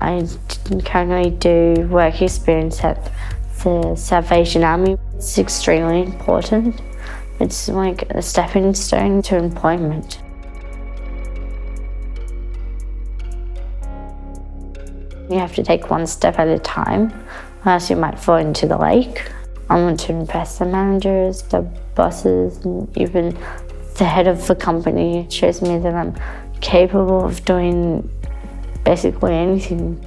I currently do work experience at the Salvation Army. It's extremely important. It's like a stepping stone to employment. You have to take one step at a time, or else you might fall into the lake. I want to impress the managers, the bosses, and even the head of the company. Shows me that I'm capable of doing SQN, anything